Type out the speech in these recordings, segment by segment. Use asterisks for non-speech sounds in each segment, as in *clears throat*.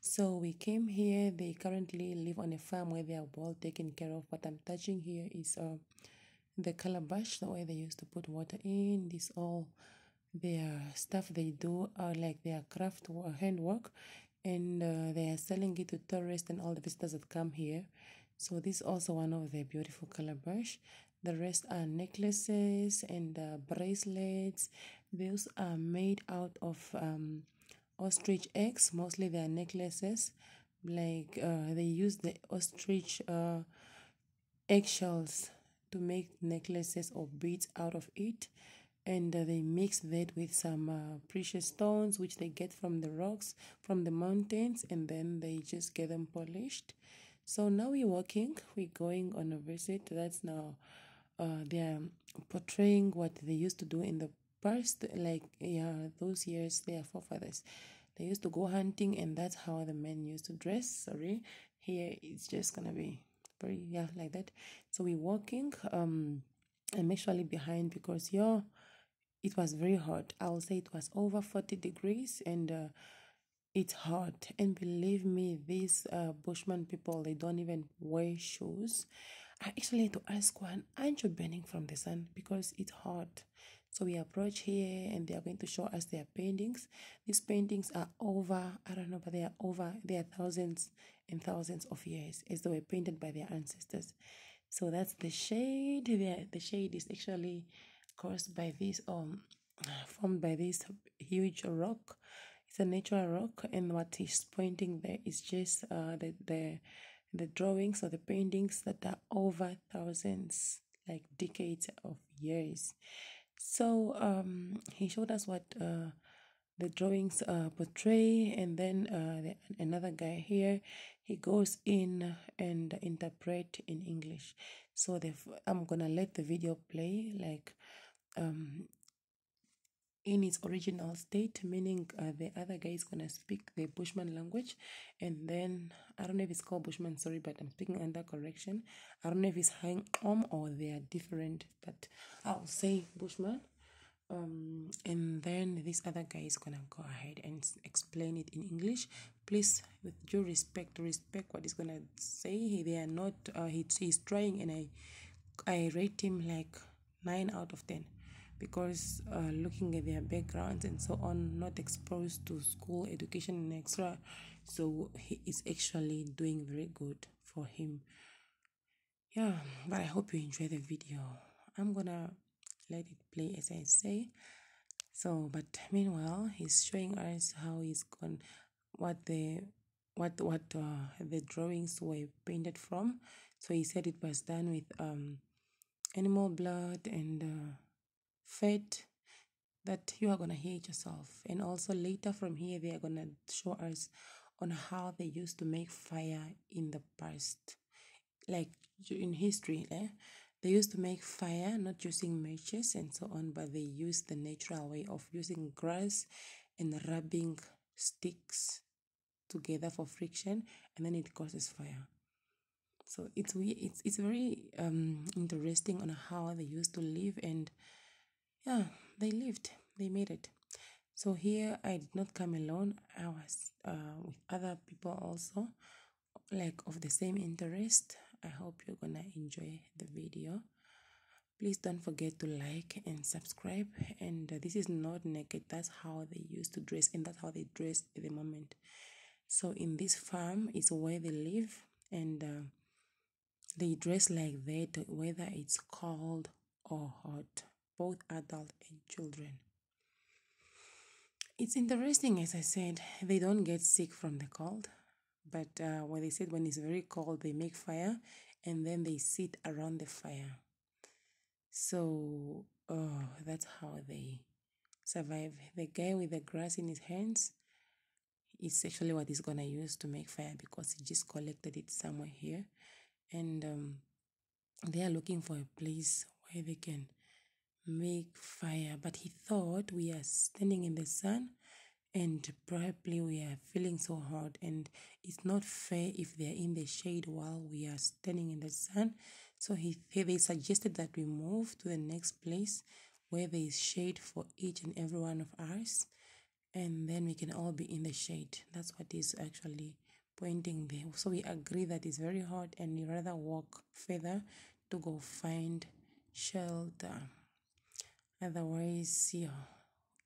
So we came here. They currently live on a farm where they are well taken care of. What I'm touching here is uh, the calabash, the way they used to put water in. This all their stuff they do are like their craft wo- handwork and uh, they are selling it to tourists and all the visitors that come here so this is also one of their beautiful calabash the rest are necklaces and uh, bracelets those are made out of um, ostrich eggs mostly they are necklaces like uh, they use the ostrich uh, eggshells to make necklaces or beads out of it and uh, they mix that with some uh, precious stones which they get from the rocks from the mountains and then they just get them polished. So now we're walking we're going on a visit. That's now uh, they're portraying what they used to do in the past like yeah those years their forefathers. They used to go hunting and that's how the men used to dress sorry. Here it's just gonna be very yeah like that. So we're walking um i'm actually behind because yeah it was very hot. I'll say it was over 40 degrees and uh, it's hot. And believe me these uh, bushman people they don't even wear shoes. I actually had to ask one aren't you burning from the sun? Because it's hot so we approach here and they are going to show us their paintings. These paintings are over i don't know but they are over they are thousands and thousands of years as they were painted by their ancestors. So that's the shade there. The shade is actually caused by this um formed by this huge rock. It's a natural rock and what he's pointing there is just uh the the the drawings or the paintings that are over thousands like decades of years so um he showed us what uh the drawings uh, portray and then uh, the, another guy here he goes in and interpret in english. So the i'm gonna let the video play like um in its original state meaning uh, the other guy is gonna speak the bushman language and then i don't know if it's called bushman sorry but i'm speaking under correction i don't know if it's hang om or they are different but i'll say bushman um, and then this other guy is gonna go ahead and explain it in English. Please, with due respect, respect what he's gonna say. They are not. Uh, he, he's trying, and I, I rate him like nine out of ten, because uh, looking at their backgrounds and so on, not exposed to school education and extra, so he is actually doing very good for him. Yeah but i hope you enjoy the video. I'm gonna let it play as i say. So but meanwhile he's showing us how he's gone what the what what uh, the drawings were painted from. So he said it was done with um animal blood and uh, fat that you are gonna hate yourself. And also later from here they are gonna show us on how they used to make fire in the past. Like in history eh? they used to make fire not using matches and so on but they used the natural way of using grass and rubbing sticks together for friction and then it causes fire. So it's it's it's very um interesting on how they used to live and yeah they lived. They made it. So here i did not come alone. I was uh, with other people also like of the same interest. I hope you're gonna enjoy the video. Please don't forget to like and subscribe. And uh, this is not naked. That's how they used to dress and that's how they dress at the moment. So in this farm is where they live and uh, they dress like that whether it's cold or hot both adult and children. It's interesting as i said they don't get sick from the cold but uh, when they said when it's very cold they make fire and then they sit around the fire. So oh that's how they survive. The guy with the grass in his hands it's actually what he's gonna use to make fire because he just collected it somewhere here. And um, they are looking for a place where they can make fire but he thought we are standing in the sun and probably we are feeling so hot. And it's not fair if they're in the shade while we are standing in the sun. So he they suggested that we move to the next place where there is shade for each and every one of us and then we can all be in the shade. That's what is actually pointing there. So we agree that it's very hot and we rather walk further to go find shelter otherwise yeah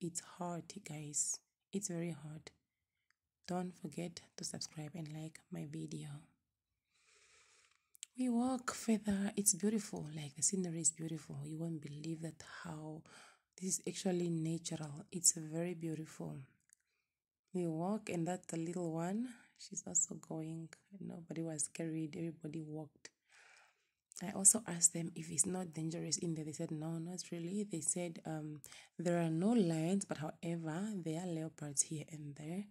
it's hard guys. It's very hard. Don't forget to subscribe and like my video. We walk further. It's beautiful. Like the scenery is beautiful. You won't believe that how this is actually natural. It's very beautiful. We walk and that's the little one she's also going. Nobody was carried. Everybody walked I also asked them if it's not dangerous in there. They said, no, not really. They said um, there are no lions, but however, there are leopards here and there.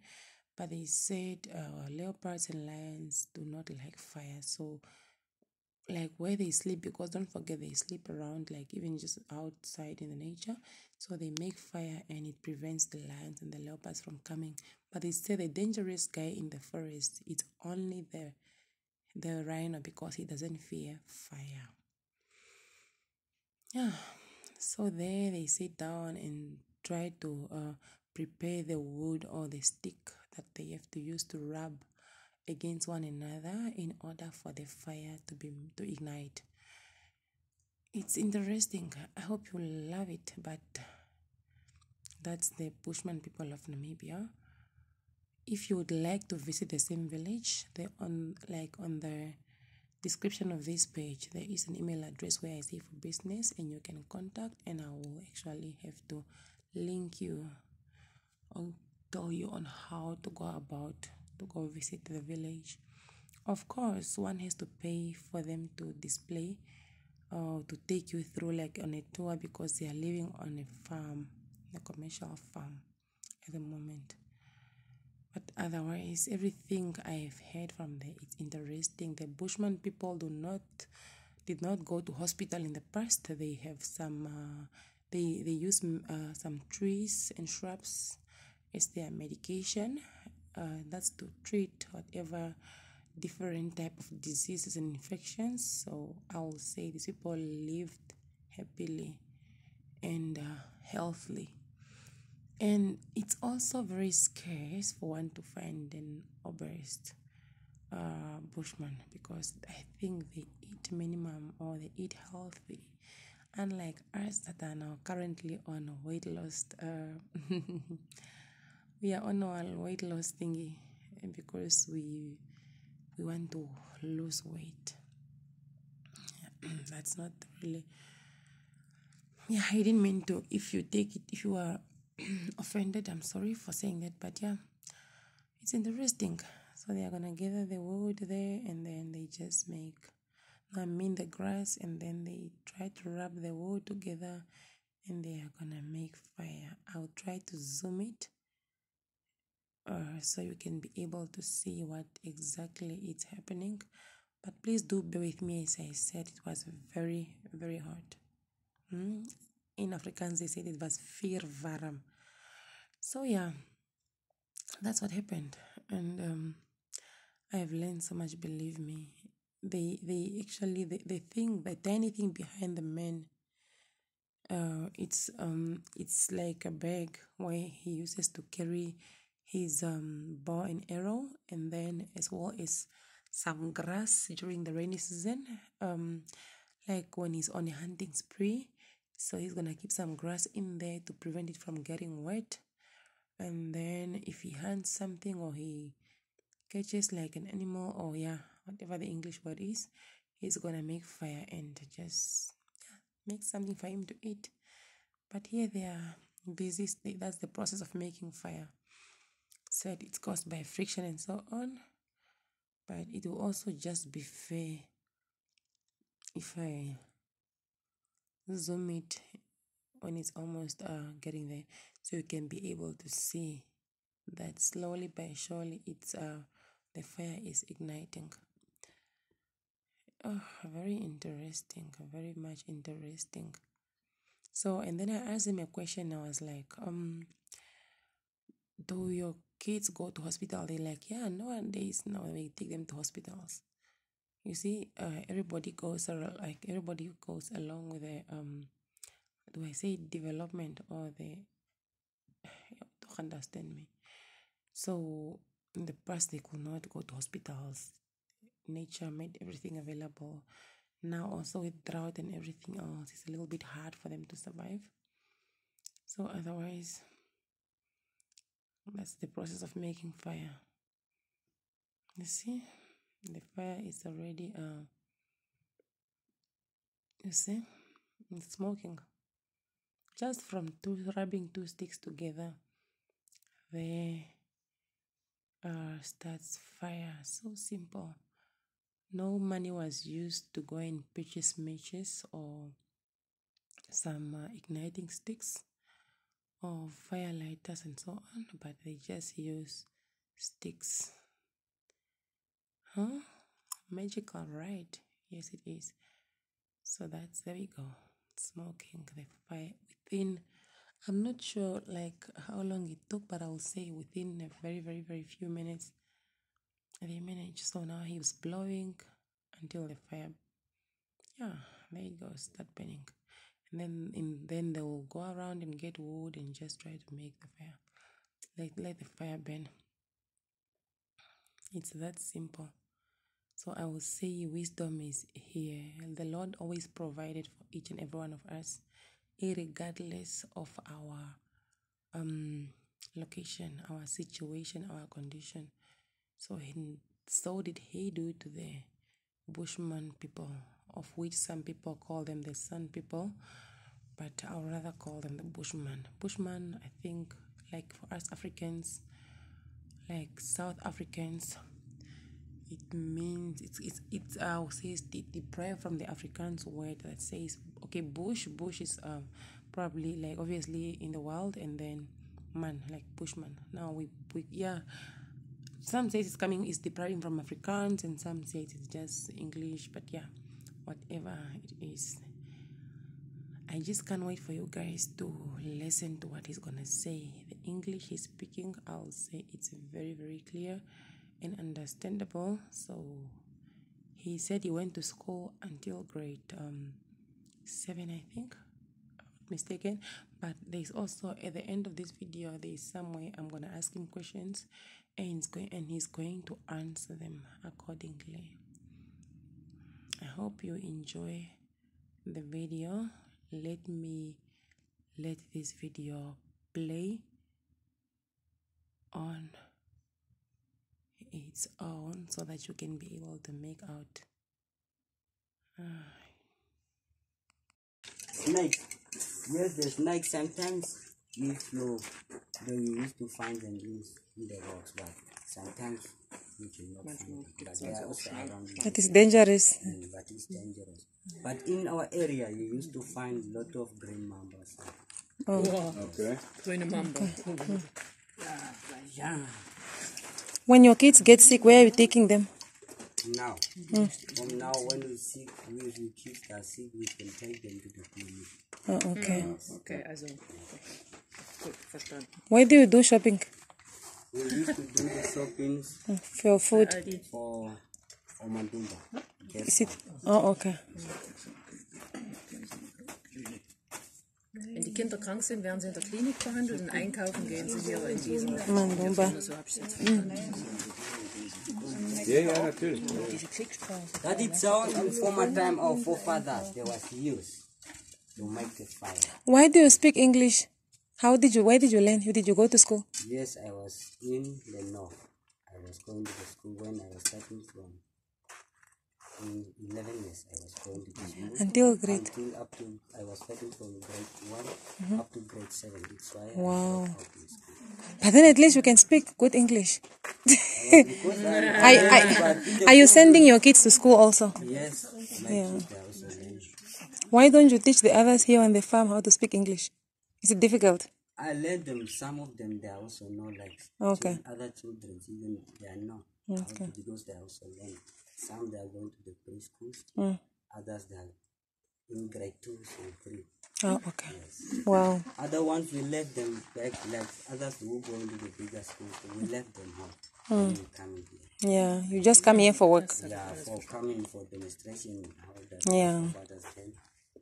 But they said uh, leopards and lions do not like fire. So like where they sleep because don't forget they sleep around like even just outside in the nature so they make fire and it prevents the lions and the leopards from coming but they said the dangerous guy in the forest it's only the the rhino because he doesn't fear fire. Yeah. So there they sit down and try to uh, prepare the wood or the stick that they have to use to rub against one another in order for the fire to be to ignite. It's interesting. I hope you love it but that's the bushman people of namibia if you would like to visit the same village they on like on the description of this page there is an email address where i say for business and you can contact and i will actually have to link you or tell you on how to go about to go visit the village. Of course, one has to pay for them to display or to take you through like on a tour because they are living on a farm, a commercial farm at the moment. But otherwise, everything I've heard from there is interesting. The Bushman people do not did not go to hospital in the past. They have some. Uh, they they use uh, some trees and shrubs as their medication uh, that's to treat whatever different type of diseases and infections so i will say these people lived happily and uh, healthily and it's also very scarce for one to find an obese uh, bushman because i think they eat minimum or they eat healthy. Unlike us that are now currently on weight loss uh, *laughs* we are on our weight loss thingy because we we want to lose weight. *clears throat* That's not really yeah i didn't mean to if you take it if you are *clears throat* offended i'm sorry for saying that but yeah it's interesting. So they are gonna gather the wood there and then they just make I mean the grass and then they try to rub the wood together and they are gonna make fire. I'll try to zoom it uh, so you can be able to see what exactly is happening. But please do bear with me as i said it was very very hard. Mm? In afrikaans they said it was fear varam. So yeah that's what happened. And um, i have learned so much believe me. They they actually the, the thing the tiny thing behind the man uh it's um it's like a bag where he uses to carry his um, bow and arrow, and then as well as some grass during the rainy season, um, like when he's on a hunting spree. So he's gonna keep some grass in there to prevent it from getting wet. And then if he hunts something or he catches like an animal or yeah, whatever the English word is, he's gonna make fire and just make something for him to eat. But here they are busy. That's the process of making fire said it's caused by friction and so on but it will also just be fair if I zoom it when it's almost uh, getting there so you can be able to see that slowly but surely it's uh the fire is igniting. Oh very interesting very much interesting. So and then i asked him a question i was like um do your kids go to hospital? They're like yeah no, nowadays now we take them to hospitals you see uh, everybody goes ar- like everybody goes along with the um do i say development or the *sighs* don't understand me. So in the past they could not go to hospitals. Nature made everything available. Now also with drought and everything else it's a little bit hard for them to survive. So otherwise that's the process of making fire. You see the fire is already uh you see it's smoking. Just from two rubbing two sticks together there uh starts fire. So simple. No money was used to go and purchase matches or some uh, igniting sticks or fire lighters and so on but they just use sticks huh? Magical right? Yes it is. So that's there we go. Smoking the fire within i'm not sure like how long it took but i'll say within a very very very few minutes they managed so now he was blowing until the fire yeah there it goes start burning. And then in then they will go around and get wood and just try to make the fire like let the fire burn. It's that simple so i will say wisdom is here. The lord always provided for each and every one of us regardless of our um location our situation our condition. So he, so did he do to the bushman people of which some people call them the San people but I would rather call them the bushman. Bushman i think like for us africans like south africans it means it's it's it's uh says it derived from the afrikaans word that says okay bush bush is um probably like obviously in the wild and then man like bushman. Now we, we yeah. Some say it's coming is deriving from afrikaans and some say it's just english but yeah whatever it is. I just can't wait for you guys to listen to what he's gonna say. The english he's speaking i'll say it's very very clear and understandable. So he said he went to school until grade um, seven i think mistaken. But there's also at the end of this video there's somewhere i'm gonna ask him questions and he's going and he's going to answer them accordingly. I hope you enjoy the video. Let me let this video play on its own so that you can be able to make out *sighs* Snake. Yes, the snake sometimes if you though you used to find them in, in the rocks, but sometimes you do not find them. But they are also around you. that is dangerous Mm, but it's dangerous. But in our area you used to find a lot of green mambas. Okay. Grüne Mamba. *laughs* Yeah. When your kids get sick where are you taking them Now, mm. from now when we sick, we, we kids are sick, we can take them to the clinic. oh, okay Okay, also. Gut, verstanden. why do you do shopping We used to do the shoppings mm, for food for for Mandumba. Yes. is it oh okay Wenn die Kinder krank sind, werden sie in der Klinik behandelt und einkaufen gehen sie hier in diesem. Mandumba. So habe ich es jetzt Ja, ja, natürlich. Diese Klickstraße. That is how in former time our forefathers they was used to make the fire. why do you speak english how did you where did you learn who did you go to school Yes, I was in the north. I was going to the school when I was starting from in 11 years. I was going to the until grade until up to I was starting from grade one mm-hmm. up to grade seven. That's why Wow. I dropped out in school. but then at least you can speak good english *laughs* I, I, I, are you sending your kids to school also yes, Yeah. also why don't you teach the others here on the farm how to speak english is it difficult I learned them. Some of them they are also not like Okay. other children. Even they are not Okay. because they are also learning. Some they are going to the preschools. Mm. Others they are in grade two or three. Oh, okay. Yes. Wow. Other ones we left them back. Like others who go into the bigger schools, we left them home. Mm. When we come in here. Yeah, you just come here for work. Yeah, for coming for demonstration. Yeah. others then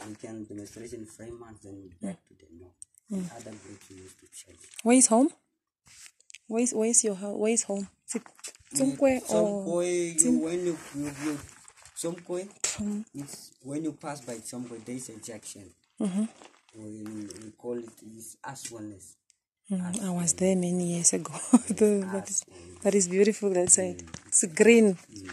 we can demonstration three months then back to the north. Mm. Other groups we used to change. Where is home? Where is, where is your house? Where is home? Is it Tsumkwe or Somkwe, you, when you, you, you Somkwe, it's when you pass by Somkwe, there is a junction. Mhm. We, we call it is Aswanes. Mm, I was there many years ago. *laughs* The- that, is, that is beautiful that side. It's green. Mm.